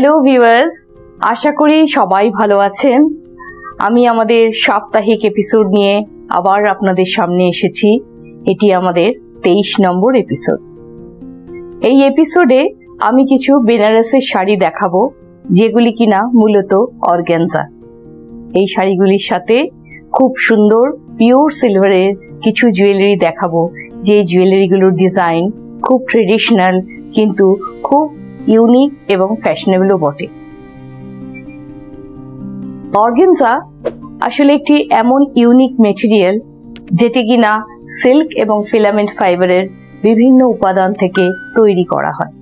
Hello viewers, আশা করি সবাই ভালো আছেন। আমি আমাদের সাপ্তাহিক এপিসোড নিয়ে আবার আপনাদের সামনে এসেছি। এটি আমাদের তেইশ নম্বর এপিসোড এই এপিসোডে আমি কিছু বেনারসের শাড়ি দেখাবো, যেগুলি কিনা মূলত অর্গ্যানজা। এই শাড়িগুলির সাথে খুব সুন্দর পিওর সিলভারের কিছু জুয়েলারি দেখাবো। যে জুয়েলারিগুলোর ডিজাইন খুব ট্রেডিশনাল কিন্তু খুব ইউনিক এবং ফ্যাশনেবলও বটে। অর্গেনজা আসলে একটি এমন ইউনিক মেটেরিয়াল যেটি কিনা সিল্ক এবং ফিলামেন্ট ফাইবারের বিভিন্ন উপাদান থেকে তৈরি করা হয়।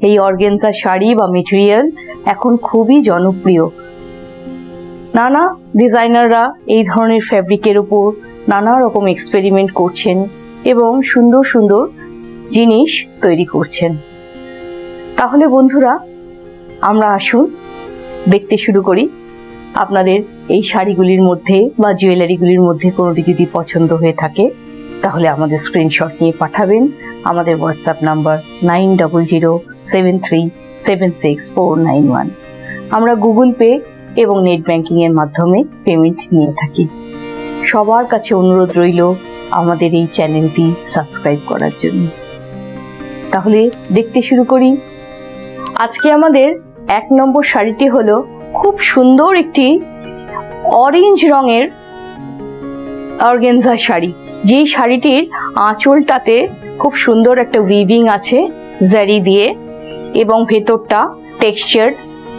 এই অর্গেনজা শাড়ি বা মেটেরিয়াল এখন খুবই জনপ্রিয়। নানা ডিজাইনাররা এই ধরনের ফ্যাব্রিকের উপর নানা রকম এক্সপেরিমেন্ট করছেন এবং সুন্দর সুন্দর জিনিস তৈরি করছেন। তাহলে বন্ধুরা, আমরা আসুন, দেখতে শুরু করি। আপনাদের এই শাড়িগুলির মধ্যে বা জুয়েলারিগুলির মধ্যে কোনোটি যদি পছন্দ হয়ে থাকে, তাহলে আমাদের স্ক্রিনশট নিয়ে পাঠাবেন। আমাদের WhatsApp number nine double zero seven three seven six four nine one আমরা গুগল পে এবং নেট ব্যাঙ্কিংয়ের মাধ্যমে পেমেন্ট নিয়ে থাকি। সবার কাছে অনুরোধ রইল আমাদের এই চ্যানেলটি সাবস্ক্রাইব করার জন্য। তাহলে দেখতে শুরু করি। আজকে আমাদের এক নম্বর শাড়িটি হলো খুব সুন্দর একটি অরেঞ্জ রঙের অর্গেনজা শাড়ি। যেই শাড়িটির আঁচলটাতে খুব সুন্দর একটা উইভিং আছে জারি দিয়ে, এবং ভেতরটা টেক্সচার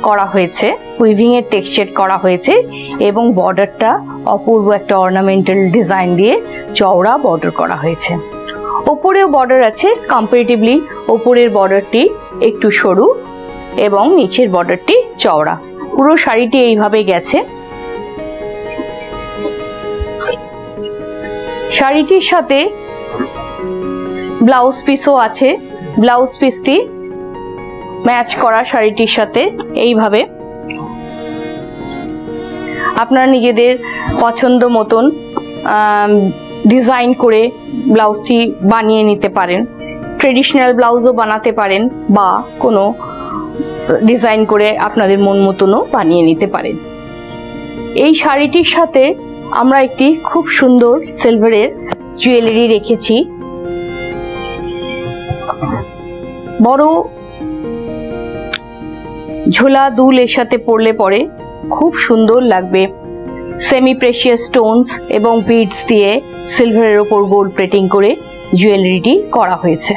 করা হয়েছে উইভিং এর টেক্সচার করা হয়েছে, এবং বর্ডারটা অপূর্ব একটা অর্নামেন্টাল ডিজাইন দিয়ে চওড়া বর্ডার করা হয়েছে। ওপরেও বর্ডার আছে কম্পারেটিভলি ওপরের বর্ডারটি একটু সরু এবং নিচের বর্ডারটি চওড়া। পুরো শাড়িটি এইভাবে গেছে। শাড়িটির সাথে ব্লাউজ পিসও আছে। ব্লাউজ পিসটি ম্যাচ করা শাড়িটির সাথে এইভাবে। আপনারা নিজেদের পছন্দ মতন ডিজাইন করে ব্লাউজটি বানিয়ে নিতে পারেন। ট্রেডিশনাল ব্লাউজও বানাতে পারেন বা কোনো ডিজাইন করে আপনাদের মন মতনও বানিয়ে নিতে পারেন। এই শাড়িটির সাথে আমরা একটি খুব সুন্দর সিলভারের জুয়েলারি রেখেছি। বড় ঝোলা দুল এর সাথে পরলে পরে খুব সুন্দর লাগবে। সেমি প্রেশিয়াস স্টোনস এবং বিডস দিয়ে সিলভারের ওপর গোল্ড প্লেটিং করে জুয়েলারিটি করা হয়েছে।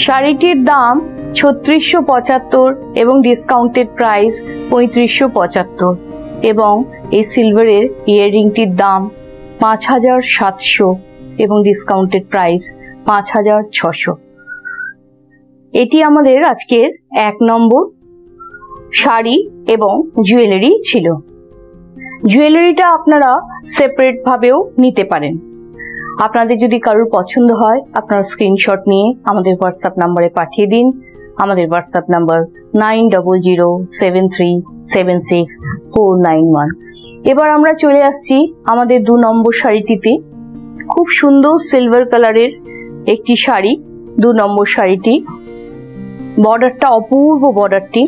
শাড়িটির দাম ছত্রিশশো পঁচাত্তর এবং ডিসকাউন্টেড প্রাইস পঁয়ত্রিশশো পঁচাত্তর। এবং এই সিলভারের ইয়াররিংটির দাম পাঁচ হাজার সাতশো এবং ডিসকাউন্টেড প্রাইস পাঁচ হাজার ছশো। এটি আমাদের আজকের এক নম্বর শাড়ি এবং জুয়েলারি ছিল। জুয়েলারিটা আপনারা সেপারেট ভাবেও নিতে পারেন। আপনাদের যদি কারোর পছন্দ হয়, আপনার স্ক্রিনশট নিয়ে আমাদের হোয়াটসঅ্যাপ নাম্বারে পাঠিয়ে দিন। আমাদের WhatsApp number nine double zero seven three seven six four nine one এবার আমরা চলে আসছি আমাদের দু নম্বর শাড়িটিতে। খুব সুন্দর সিলভার কালারের একটি শাড়ি, দু নম্বর শাড়িটি। বর্ডারটা অপূর্ব বর্ডারটি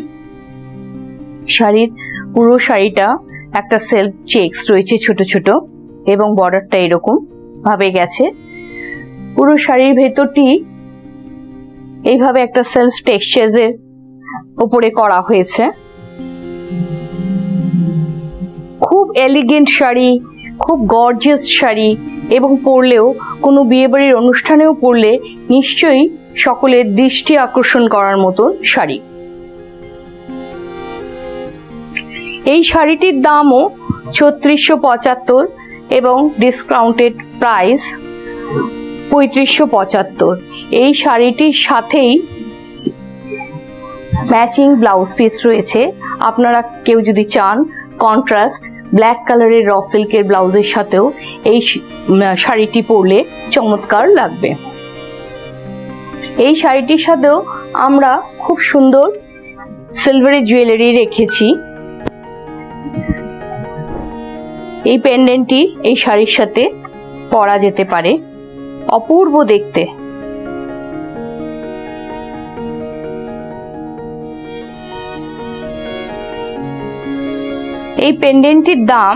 শাড়ির পুরো শাড়িটা একটা সেলফ চেক্স রয়েছে ছোট ছোট এবং বর্ডারটা এরকম। ভাবে গেছে। পুরো শাড়ির ভেতরটি এইভাবে একটা সেলফ টেক্সচার্সের উপরে করা হয়েছে। খুব এলিগেন্ট শাড়ি, খুব গর্জিয়াস শাড়ি এবং পরলেও কোনো বিয়েবাড়ির অনুষ্ঠানেও পরলে নিশ্চয়ই সকলের দৃষ্টি আকর্ষণ করার মতো শাড়ি। এই শাড়িটির দামও ছত্রিশশো পঁচাত্তর এবং ডিসকাউন্টেড প্রাইস পঁয়ত্রিশশো পঁচাত্তর। এই শাড়িটির সাথেই ম্যাচিং ব্লাউজ পিস রয়েছে। আপনারা কেউ যদি চান কন্ট্রাস্ট ব্ল্যাক কালারের র সিল্কের ব্লাউজের সাথেও এই শাড়িটি পরলে চমৎকার লাগবে। এই শাড়িটির সাথেও আমরা খুব সুন্দর সিলভারের জুয়েলারি রেখেছি। এই পেন্ডেন্টটি এই শাড়ির সাথে পরা যেতে পারে। অপূর্ব দেখতে। এই পেন্ডেন্টটির দাম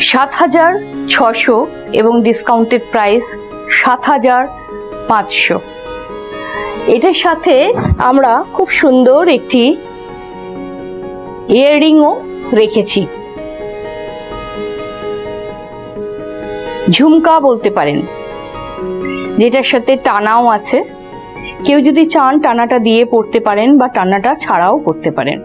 সাত হাজার ছশো এবং ডিসকাউন্টেড প্রাইস সাত হাজার পাঁচশো। এটার সাথে আমরা খুব সুন্দর একটি ইয়াররিংও রেখেছি। ঝুমকা বলতে পারেন। যেটার সাথে টানাও আছে। কেউ যদি চান টানাটা দিয়ে পড়তে পারেন বা টানাটা ছাড়াও পড়তে পারেন।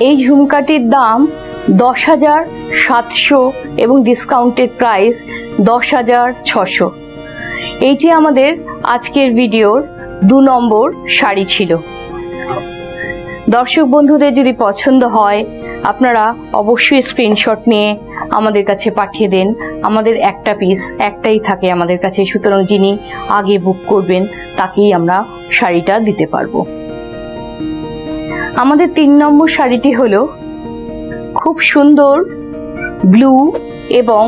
এই ঝুমকাটির দাম দশ হাজার সাতশো এবং ডিসকাউন্টেড প্রাইস দশ হাজার ছশো। এইটি আমাদের আজকের ভিডিওর দু নম্বর শাড়ি ছিল। দর্শক বন্ধুদের যদি পছন্দ হয়, আপনারা অবশ্যই স্ক্রিনশট নিয়ে আমাদের কাছে পাঠিয়ে দেন। আমাদের একটা পিস একটাই থাকে আমাদের কাছে। সুতরাং যিনি আগে বুক করবেন, তাকেই আমরা শাড়িটা দিতে পারব। আমাদের তিন নম্বর শাড়িটি হলো খুব সুন্দর ব্লু এবং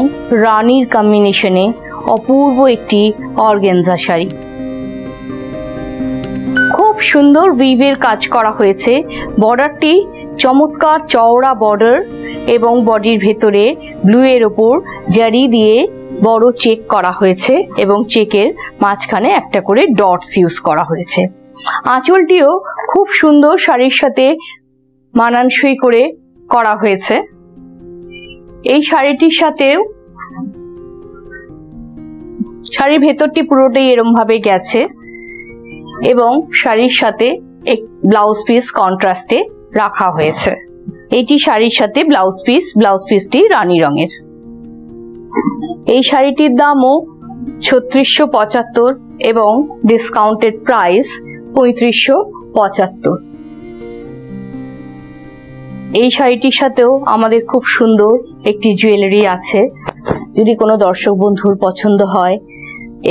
রানীর কম্বিনেশনে অপূর্ব একটি অর্গেনজা শাড়ি। খুব সুন্দর উইভের কাজ করা হয়েছে। বর্ডারটি চমৎকার চওড়া বর্ডার এবং বডির ভেতরে ব্লু এর ওপর জারি দিয়ে বড় চেক করা হয়েছে এবং চেকের মাঝখানে একটা করে ডটস ইউজ করা হয়েছে। আঁচলটিও খুব সুন্দর শাড়ির সাথে মানানসই করে করা হয়েছে। এই শাড়িটির সাথেও শাড়ির ভেতরটি পুরোটাই এরম ভাবে গেছে এবং শাড়ির সাথে এক ব্লাউজ পিস কন্ট্রাস্টে রাখা হয়েছে। এটি শাড়ির সাথে ব্লাউজ পিস ব্লাউজ পিসটি রানী রঙের। এই শাড়িটির দামও ছত্রিশশো পঁচাত্তর এবং ডিসকাউন্টেড প্রাইস পঁয়ত্রিশশো পঁচাত্তর। এই শাড়িটির সাথেও আমাদের খুব সুন্দর একটি জুয়েলারি আছে। যদি কোনো দর্শক বন্ধুর পছন্দ হয়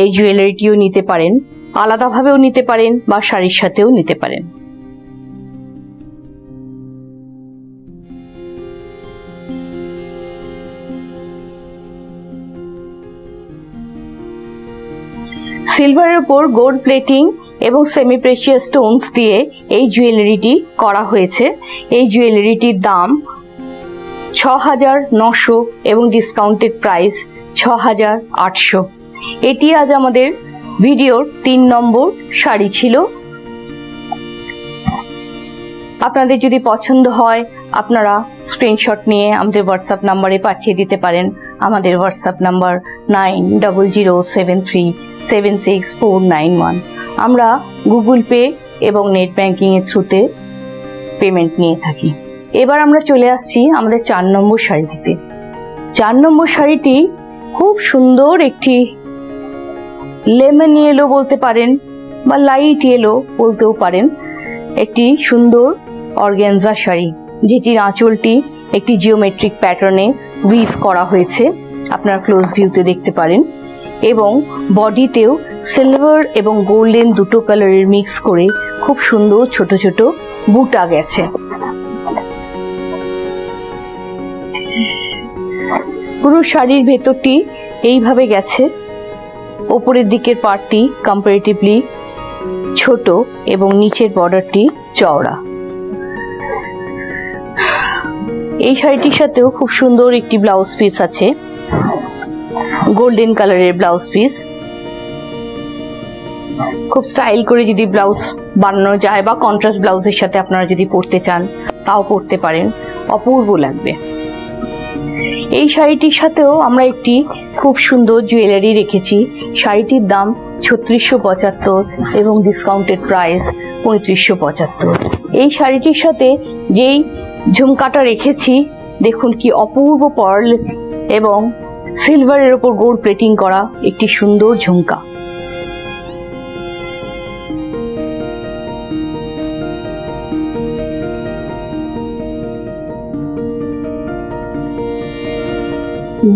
এই জুয়েলারিটিও নিতে পারেন, আলাদাভাবেও নিতে পারেন বা শাড়ির সাথেও নিতে পারেন। সিলভারের উপর গোল্ড প্লেটিং এবং সেমি প্রেশিয়াস স্টোনস দিয়ে এই জুয়েলারিটি করা হয়েছে। এই জুয়েলারিটির দাম ছ নশো এবং ডিসকাউন্টেড প্রাইস ছ হাজার আটশো। এটি আজ আমাদের ভিডিওর তিন নম্বর শাড়ি ছিল। আপনাদের যদি পছন্দ হয়, আপনারা স্ক্রিনশট নিয়ে আমাদের হোয়াটসঅ্যাপ নাম্বারে পাঠিয়ে দিতে পারেন। আমাদের WhatsApp number nine double zero seven three seven six four nine one আমরা গুগল পে এবং নেট ব্যাংকিংয়ের থ্রুতে পেমেন্ট নিয়ে থাকি। এবার আমরা চলে আসছি আমাদের চার নম্বর শাড়িটিতে চার নম্বর শাড়িটি খুব সুন্দর একটি লেমন ইয়েলো বলতে পারেন, বা লাইট ইয়েলো বলতেও পারেন, একটি সুন্দর অর্গ্যানজা শাড়ি, যেটির আঁচলটি একটি জিওমেট্রিক প্যাটার্নে উইভ করা হয়েছে, আপনারা ক্লোজ ভিউতে দেখতে পারেন, এবং বডিতেও সিলভার এবং গোল্ডেন দুটো কালারের মিক্স করে খুব সুন্দর ছোট ছোট বুটা গেছে। পুরো শাড়ির ভেতরটি এইভাবে গেছে ওপরের দিকের পার্টটি কম্পারেটিভলি ছোট এবং নিচের বর্ডারটি চওড়া। এই শাড়িটির সাথেও খুব সুন্দর একটি ব্লাউজ পিস আছে। গোল্ডেন কালারের ব্লাউজ পিস খুব স্টাইল করে যদি ব্লাউজ বানানো যায় বা কন্ট্রাস্ট ব্লাউজের সাথে আপনারা যদি পরতে চান, তাও পরতে পারেন। অপূর্ব লাগবে। এই শাড়িটির সাথেও আমরা একটি খুব সুন্দর জুয়েলারি রেখেছি। শাড়িটির দাম ছত্রিশশো পঁচাত্তর এবং ডিসকাউন্টেড প্রাইস পঁয়ত্রিশশো পঁচাত্তর। এই শাড়িটির সাথে যেই ঝুমকাটা রেখেছি, দেখুন কি অপূর্ব পার্ল এবং সিলভারের ওপর গোল্ড প্লেটিং করা একটি সুন্দর ঝুমকা।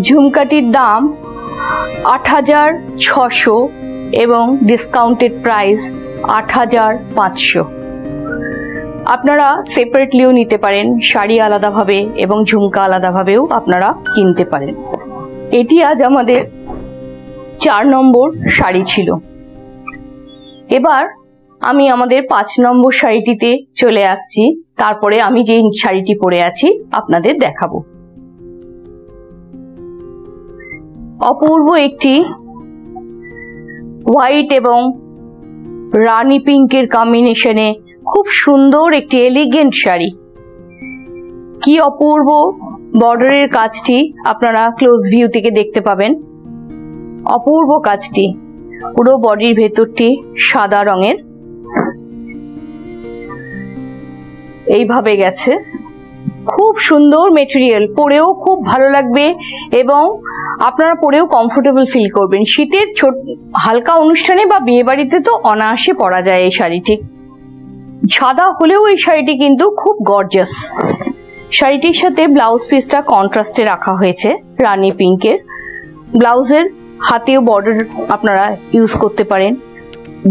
ঝুমকাটির দাম আট হাজার ছশো এবং ডিসকাউন্টেড প্রাইস আট হাজার পাঁচশো। আপনারা সেপারেটলিও নিতে পারেন, শাড়ি আলাদাভাবে এবং ঝুমকা আলাদাভাবেও আপনারা কিনতে পারেন। এটি আজ আমাদের চার নম্বর শাড়ি ছিল। এবার আমি আমাদের পাঁচ নম্বর শাড়িটিতে চলে আসছি, তারপরে আমি যে শাড়িটি পরে আছি, আপনাদের দেখাবো। অপূর্ব একটি হোয়াইট এবং রানি পিঙ্কের কম্বিনেশনে খুব সুন্দর একটি এলিগেন্ট শাড়ি। কি অপূর্ব বর্ডারের কাজটি আপনারা ক্লোজ ভিউ থেকে দেখতে পাবেন। অপূর্ব কাজটি। পুরো বডির ভেতরটি সাদা রঙের। এইভাবে গেছে। খুব সুন্দর মেটেরিয়াল পরেও খুব ভালো লাগবে এবং আপনারা পরেও কমফোর্টেবল ফিল করবেন। শীতের ছোট, হালকা অনুষ্ঠানে বা বিয়ে বাড়িতে তো অনায়াসে পরা যায় এই শাড়িটি। সাদা হলেও এই শাড়িটি কিন্তু খুব গর্জাস শাড়িটির সাথে ব্লাউজ পিসটা কন্ট্রাস্টে রাখা হয়েছে, রানী পিঙ্কের। ব্লাউজের হাতেও বর্ডার আপনারা ইউজ করতে পারেন।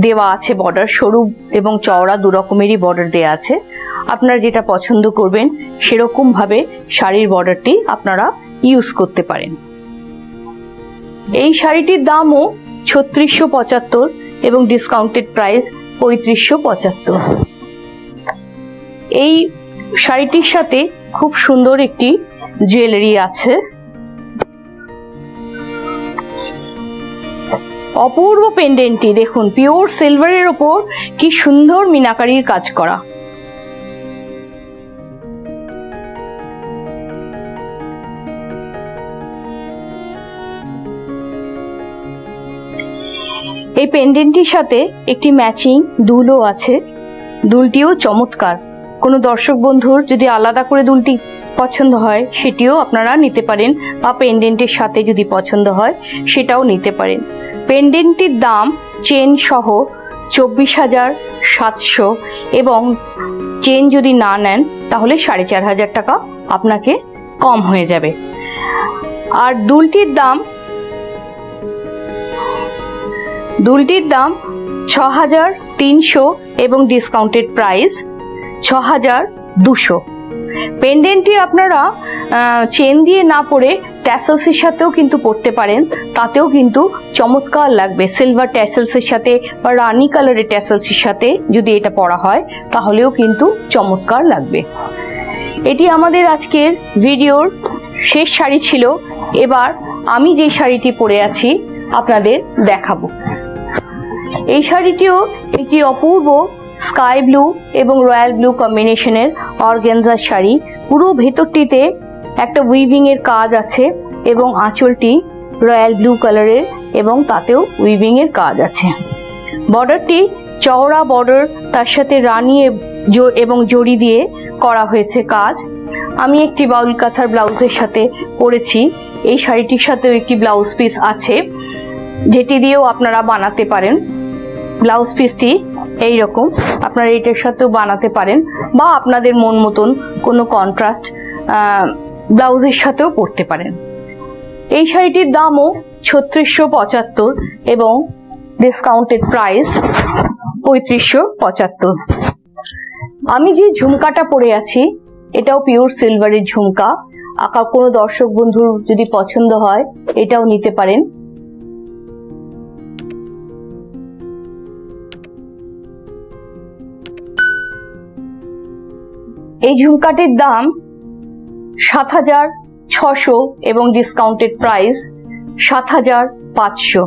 দেওয়া আছে বর্ডার সরু এবং চওড়া দু রকমেরই বর্ডার দেওয়া আছে। আপনারা যেটা পছন্দ করবেন সেরকম ভাবে শাড়ির বর্ডারটি আপনারা ইউজ করতে পারেন। এই শাড়িটির দামও ছত্রিশশো পঁচাত্তর এবং ডিসকাউন্টেড প্রাইস পঁয়ত্রিশশো পঁচাত্তর। এই শাড়িটির সাথে খুব সুন্দর একটি জুয়েলারি আছে। অপূর্ব পেন্ডেন্টটি দেখুন পিওর সিলভারের ওপর কি সুন্দর মিনাকারির কাজ করা। এই পেন্ডেন্টটির সাথে একটি ম্যাচিং দুলও আছে। দুলটিও চমৎকার। কোনো দর্শক বন্ধুর যদি আলাদা করে দুলটি পছন্দ হয়, সেটিও আপনারা নিতে পারেন বা পেন্ডেন্টের সাথে যদি পছন্দ হয়, সেটাও নিতে পারেন। পেন্ডেন্টটির দাম চেন সহ চব্বিশ হাজার সাতশো এবং চেন যদি না নেন, তাহলে সাড়ে চার হাজার টাকা আপনাকে কম হয়ে যাবে। আর দুলটির দাম দুলটির দাম ছ হাজার তিনশো এবং ডিসকাউন্টেড প্রাইস ছ হাজার দুশো। পেন্ডেন্টটি আপনারা চেন দিয়ে না পরে ট্যাসেলসের সাথেও কিন্তু পরতে পারেন। তাতেও কিন্তু চমৎকার লাগবে। সিলভার ট্যাসেলসের সাথে বা রানি কালারের ট্যাসেলসের সাথে যদি এটা পরা হয়, তাহলেও কিন্তু চমৎকার লাগবে। এটি আমাদের আজকের ভিডিওর শেষ শাড়ি ছিল। এবার আমি যে শাড়িটি পরে আছি আপনাদের দেখাবো। এই শাড়িটিও একটি অপূর্ব স্কাই ব্লু এবং রয়্যাল ব্লু কম্বিনেশনের অর্গ্যানজার শাড়ি। পুরো ভেতরটিতে একটা উইভিং এর কাজ আছে এবং আঁচলটি রয়্যাল ব্লু কালারের এবং তাতেও উইভিং এর কাজ আছে। বর্ডারটি চওড়া বর্ডার, তার সাথে রানি এবং জড়ি দিয়ে করা হয়েছে কাজ। আমি একটি বাউল কাঁথার ব্লাউজের সাথে পরেছি। এই শাড়িটির সাথেও একটি ব্লাউজ পিস আছে। যেটি দিয়েও আপনারা বানাতে পারেন। ব্লাউজ পিসটি এই রকম আপনারা এটার সাথেও বানাতে পারেন বা আপনাদের মন মতন কোনো কন্ট্রাস্ট ব্লাউজের সাথেও পরতে পারেন। এই শাড়িটির দামও ছত্রিশশো পঁচাত্তর এবং ডিসকাউন্টেড প্রাইস পঁয়ত্রিশশো পঁচাত্তর। আমি যে ঝুমকাটা পরে আছি, এটাও পিওর সিলভারের ঝুমকা। আঁকা কোনো দর্শক বন্ধুর যদি পছন্দ হয়, এটাও নিতে পারেন। এই ঝুমকাটির দাম সাত হাজার ছশো এবং ডিসকাউন্টেড প্রাইস সাত হাজার পাঁচশো।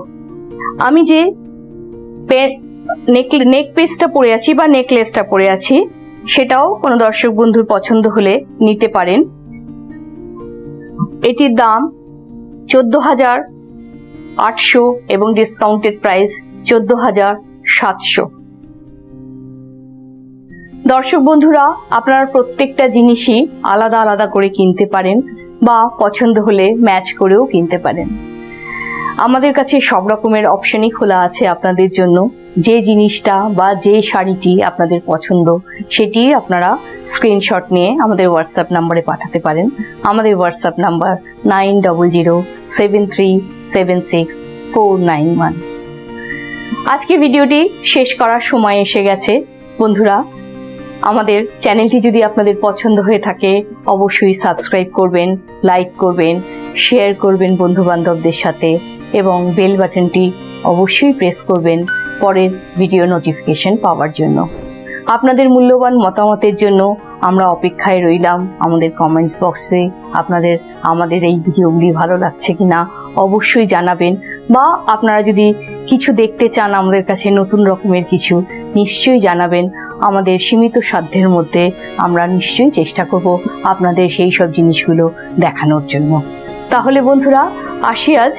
আমি যে নেক নেক পিসটা পরে আছি বা নেকলেসটা পরে আছি, সেটাও কোনো দর্শক বন্ধুর পছন্দ হলে নিতে পারেন। এটির দাম চোদ্দ হাজার আটশো এবং ডিসকাউন্টেড প্রাইস চোদ্দ হাজার সাতশো। দর্শক বন্ধুরা, আপনারা প্রত্যেকটা জিনিসই আলাদা আলাদা করে কিনতে পারেন বা পছন্দ হলে ম্যাচ করেও কিনতে পারেন। আমাদের কাছে সব রকমের অপশনই খোলা আছে আপনাদের জন্য। যে জিনিসটা বা যে শাড়িটি আপনাদের পছন্দ, সেটি আপনারা স্ক্রিনশট নিয়ে আমাদের হোয়াটসঅ্যাপ নাম্বারে পাঠাতে পারেন। আমাদের WhatsApp number nine double zero seven three seven six four nine one আজকে ভিডিওটি শেষ করার সময় এসে গেছে। বন্ধুরা আমাদের চ্যানেলটি যদি আপনাদের পছন্দ হয়ে থাকে, অবশ্যই সাবস্ক্রাইব করবেন, লাইক করবেন, শেয়ার করবেন বন্ধু বান্ধবদের সাথে এবং বেল বাটনটি অবশ্যই প্রেস করবেন পরের ভিডিও নোটিফিকেশন পাওয়ার জন্য। আপনাদের মূল্যবান মতামতের জন্য আমরা অপেক্ষায় রইলাম। আমাদের কমেন্টস বক্সে আপনাদের, আমাদের এই ভিডিওগুলি ভালো লাগছে কিনা অবশ্যই জানাবেন বা আপনারা যদি কিছু দেখতে চান আমাদের কাছে নতুন রকমের কিছু, নিশ্চয়ই জানাবেন। আমাদের সীমিত সাধ্যের মধ্যে আমরা নিশ্চয়ই চেষ্টা করব আপনাদের সেই সব জিনিসগুলো দেখানোর জন্য। তাহলে বন্ধুরা, আসি আজ।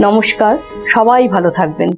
নমস্কার। সবাই ভালো থাকবেন।